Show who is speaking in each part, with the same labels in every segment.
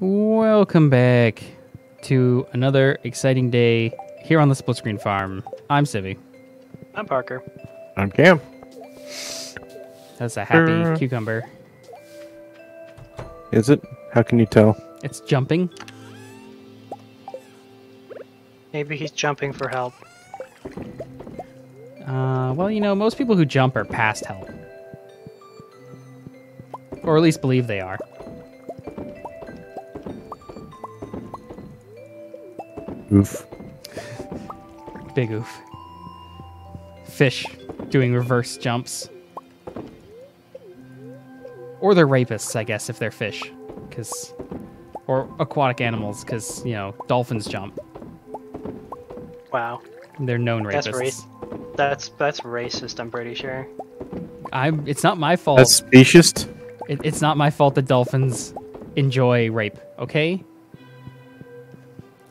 Speaker 1: Welcome back to another exciting day here on the split screen farm. I'm Civvie.
Speaker 2: I'm Parker.
Speaker 3: I'm Cam.
Speaker 1: That's a happy
Speaker 3: Uh.
Speaker 1: cucumber.
Speaker 3: Is it? How can you tell?
Speaker 1: It's jumping.
Speaker 2: Maybe he's jumping for help.
Speaker 1: Uh, well, you know, most people who jump are past help. Or at least believe they are.
Speaker 3: Oof.
Speaker 1: Big oof. Fish doing reverse jumps. Or they're rapists, I guess, if they're fish. Cause or aquatic animals, because, you know, dolphins jump.
Speaker 2: Wow,
Speaker 1: They're known rapists.
Speaker 2: That's race- that's that's racist. I'm pretty sure.
Speaker 1: I'm it's not my fault.
Speaker 3: That's speciest.
Speaker 1: It, it's not my fault that dolphins enjoy rape, okay?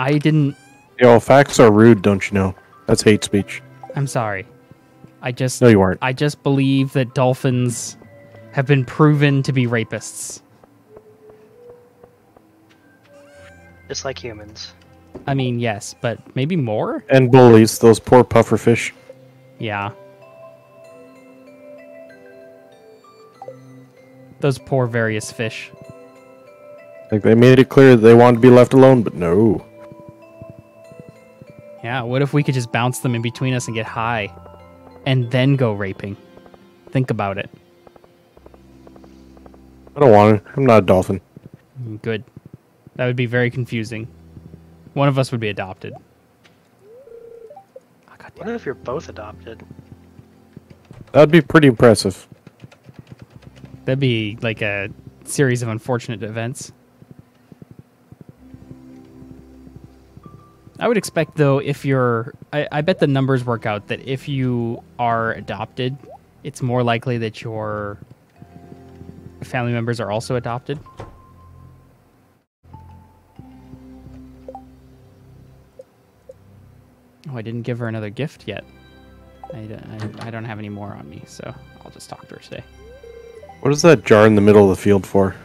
Speaker 1: I didn't
Speaker 3: Yo, facts are rude, don't you know? That's hate speech.
Speaker 1: I'm sorry. I just
Speaker 3: No, you aren't.
Speaker 1: I just believe that dolphins have been proven to be rapists.
Speaker 2: Just like humans.
Speaker 1: I mean, yes, but maybe more?
Speaker 3: And bullies, those poor pufferfish.
Speaker 1: Yeah. Those poor various fish.
Speaker 3: Like they made it clear that they wanted to be left alone, but no.
Speaker 1: Yeah, what if we could just bounce them in between us and get high and then go raping? Think about it.
Speaker 3: I don't want to. I'm not a dolphin.
Speaker 1: Mm, Good. That would be very confusing. One of us would be adopted. Oh, God
Speaker 2: What
Speaker 1: damn.
Speaker 2: if you're both adopted?
Speaker 3: That'd be pretty impressive.
Speaker 1: That'd be like a series of unfortunate events. I would expect, though, if you're. I, I bet the numbers work out that if you are adopted, it's more likely that your family members are also adopted. Oh, I didn't give her another gift yet. I don't have any more on me, so I'll just talk to her today.
Speaker 3: What is that jar in the middle of the field for?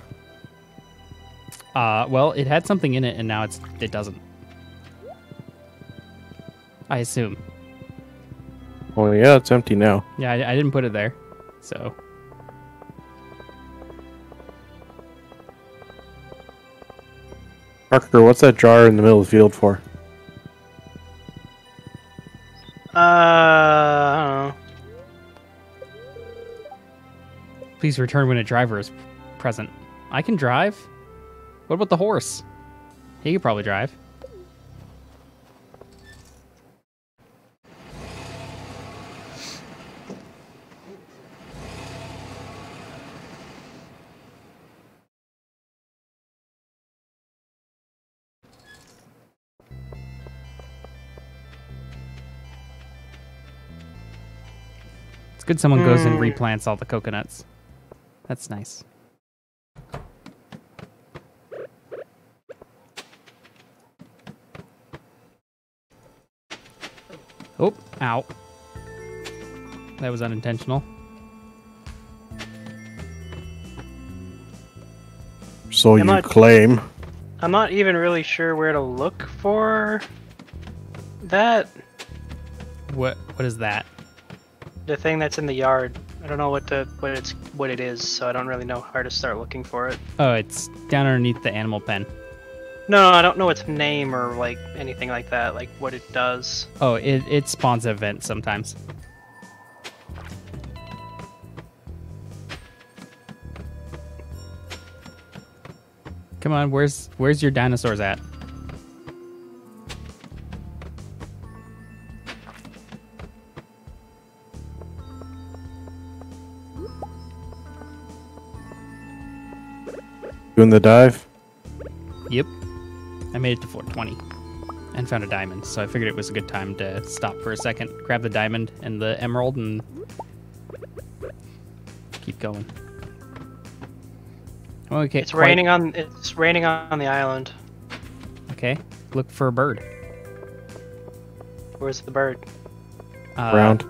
Speaker 1: Uh, well, it had something in it, and now it's it doesn't. I assume.
Speaker 3: Oh yeah, it's empty now.
Speaker 1: Yeah, I, I didn't put it there, so
Speaker 3: Parker, what's that jar in the middle of the field for?
Speaker 2: Uh, I don't know.
Speaker 1: please return when a driver is present. I can drive. What about the horse? He could probably drive. Good someone goes and
Speaker 2: Hmm.
Speaker 1: replants all the coconuts. That's nice. Oh, ow. That was unintentional.
Speaker 3: So
Speaker 2: Am
Speaker 3: you
Speaker 2: I-
Speaker 3: claim.
Speaker 2: I'm not even really sure where to look for that.
Speaker 1: What what is that?
Speaker 2: The thing that's in the yard. I don't know what to what it's what it is, so I don't really know where to start looking for it.
Speaker 1: Oh, it's down underneath the animal pen.
Speaker 2: No, I don't know its name or like anything like that, like what it does.
Speaker 1: Oh, it it spawns events sometimes. Come on, where's where's your dinosaurs at?
Speaker 3: Doing the dive?
Speaker 1: Yep. I made it to 420 and found a diamond, so I figured it was a good time to stop for a second, grab the diamond and the emerald, and keep going. Okay.
Speaker 2: It's
Speaker 1: quite-
Speaker 2: raining on it's raining on the island.
Speaker 1: Okay. Look for a bird.
Speaker 2: Where's the bird?
Speaker 1: Uh,
Speaker 3: Round.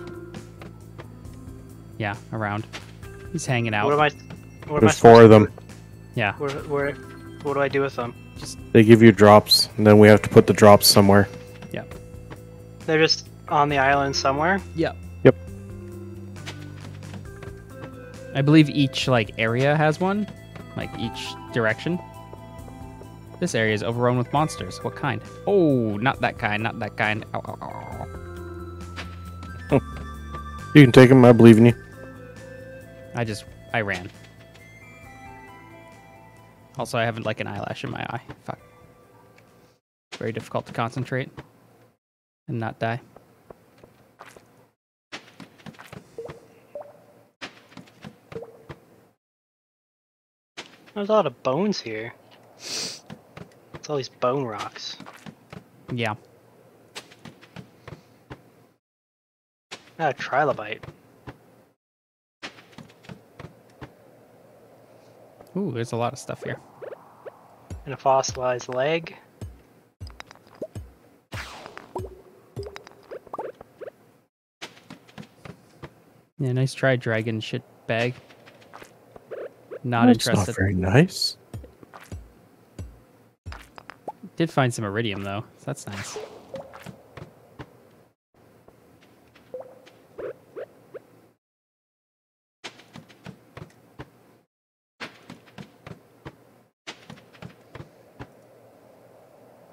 Speaker 1: Yeah, around. He's hanging out.
Speaker 2: What am I? What am I
Speaker 3: There's four of them.
Speaker 1: Yeah.
Speaker 2: Where, where, What do I do with them?
Speaker 3: Just They give you drops, and then we have to put the drops somewhere. Yep.
Speaker 2: They're just on the island somewhere.
Speaker 1: Yep.
Speaker 3: Yep.
Speaker 1: I believe each like area has one, like each direction. This area is overrun with monsters. What kind? Oh, not that kind. Not that kind. Ow, ow, ow. Oh.
Speaker 3: You can take them. I believe in you.
Speaker 1: I just I ran. Also, I have like an eyelash in my eye. Fuck. Very difficult to concentrate and not die.
Speaker 2: There's a lot of bones here. It's all these bone rocks.
Speaker 1: Yeah.
Speaker 2: Ah, trilobite.
Speaker 1: Ooh, there's a lot of stuff here.
Speaker 2: And a fossilized leg.
Speaker 1: Yeah, nice try, dragon shit bag. Not
Speaker 3: That's
Speaker 1: interested.
Speaker 3: Not very nice.
Speaker 1: Did find some iridium though. So that's nice.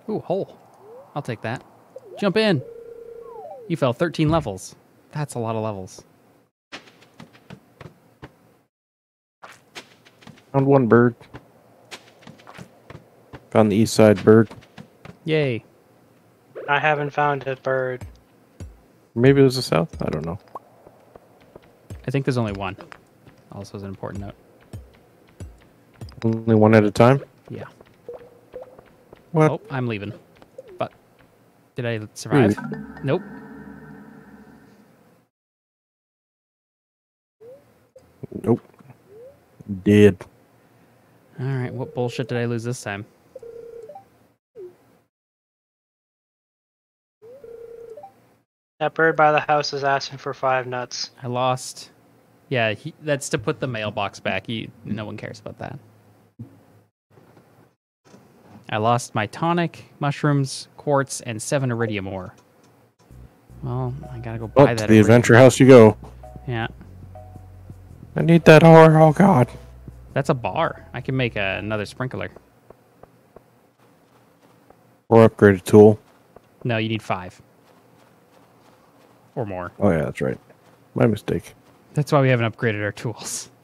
Speaker 1: Ooh, hole. I'll take that. Jump in. You fell 13 levels. That's a lot of levels.
Speaker 3: Found one bird. Found the east side bird.
Speaker 1: Yay.
Speaker 2: I haven't found a bird.
Speaker 3: Maybe it was the south. I don't know.
Speaker 1: I think there's only one. Also is an important note.
Speaker 3: Only one at a time.
Speaker 1: Yeah.
Speaker 3: What?
Speaker 1: Oh, I'm leaving. But did I survive? Nope.
Speaker 3: Nope. Dead.
Speaker 1: All right, what bullshit did I lose this time?
Speaker 2: That bird by the house is asking for five nuts.
Speaker 1: I lost. Yeah, he, that's to put the mailbox back. He, no one cares about that. I lost my tonic, mushrooms, quartz, and seven iridium ore. Well, I gotta go buy
Speaker 3: Well,
Speaker 1: that.
Speaker 3: to the
Speaker 1: iridium.
Speaker 3: adventure house you go.
Speaker 1: Yeah,
Speaker 3: I need that ore. Oh God.
Speaker 1: that's a bar. I can make a, another sprinkler.
Speaker 3: Or upgrade a tool.
Speaker 1: No, you need five or more.
Speaker 3: Oh yeah, that's right. My mistake.
Speaker 1: That's why we haven't upgraded our tools.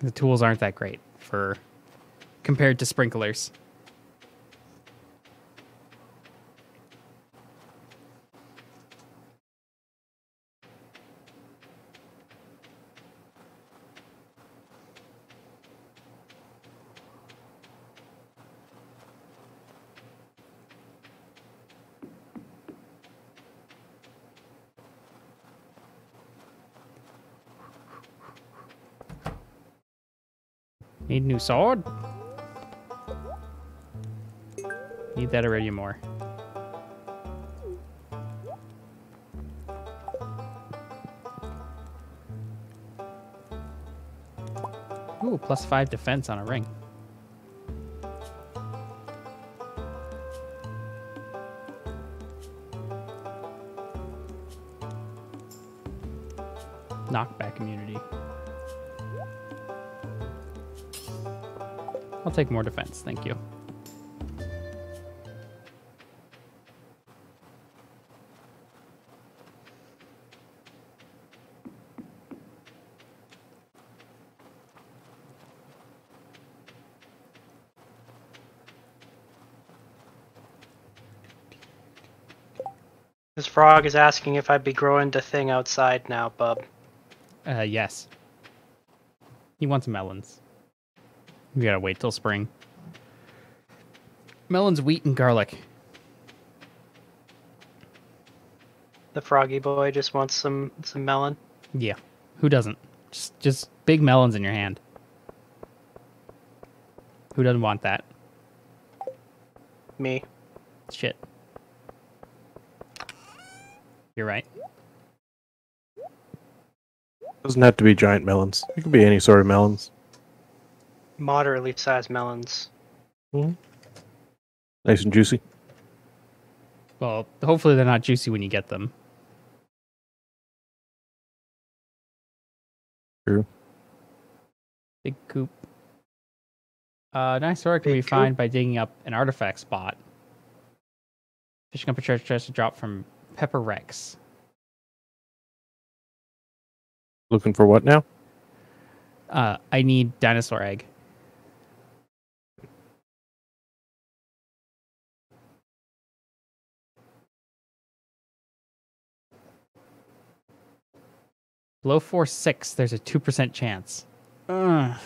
Speaker 1: The tools aren't that great for compared to sprinklers. Need new sword? That already more. Ooh, plus five defense on a ring. Knockback immunity. I'll take more defense, thank you.
Speaker 2: Frog is asking if I'd be growing the thing outside now, bub.
Speaker 1: Uh, yes. He wants melons. We gotta wait till spring. Melons, wheat, and garlic.
Speaker 2: The froggy boy just wants some some melon.
Speaker 1: Yeah. Who doesn't? Just, just big melons in your hand. Who doesn't want that?
Speaker 2: Me.
Speaker 1: Shit. You're right.
Speaker 3: Doesn't have to be giant melons. It could be any sort of melons.
Speaker 2: moderately sized melons. Hmm.
Speaker 3: Nice and juicy.
Speaker 1: Well, hopefully they're not juicy when you get them.
Speaker 3: True.
Speaker 1: Big coop. Uh, nice sword can
Speaker 2: Big
Speaker 1: be
Speaker 2: coop.
Speaker 1: found by digging up an artifact spot. Fishing up a treasure chest to drop from Pepper Rex.
Speaker 3: Looking for what now?
Speaker 1: Uh, I need dinosaur egg. Below four six, there's a two percent chance. Ugh.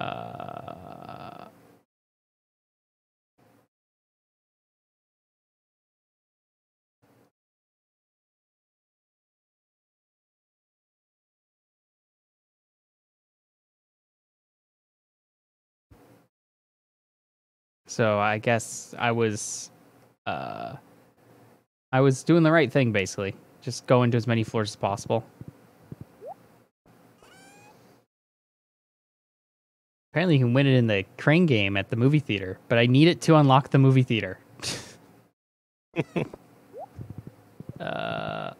Speaker 1: Uh, so I guess I was, uh, I was doing the right thing basically. Just go into as many floors as possible. Apparently, you can win it in the crane game at the movie theater, but I need it to unlock the movie theater. uh,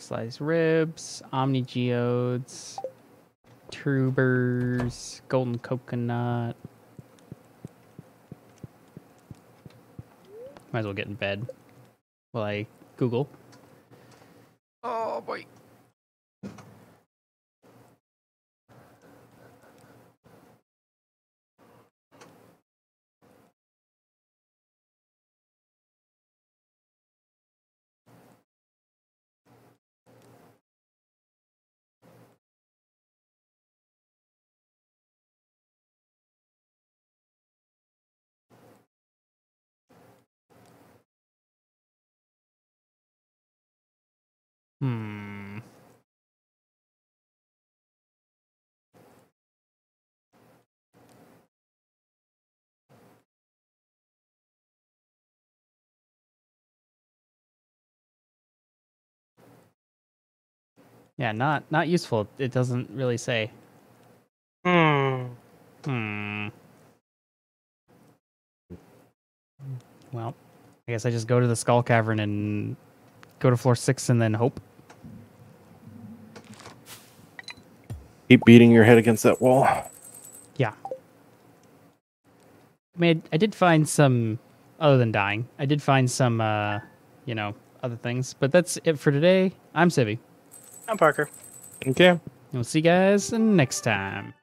Speaker 1: sliced ribs, omni geodes, tubers, golden coconut. Might as well get in bed while I Google. Oh boy. Hmm. Yeah, not not useful. It doesn't really say.
Speaker 2: Hmm.
Speaker 1: Hmm. Well, I guess I just go to the skull cavern and go to floor six and then hope.
Speaker 3: Keep beating your head against that wall.
Speaker 1: Yeah. I mean, I did find some, other than dying, I did find some, uh, you know, other things. But that's it for today. I'm Civvie.
Speaker 3: I'm Parker. Okay.
Speaker 1: And we'll see you guys next time.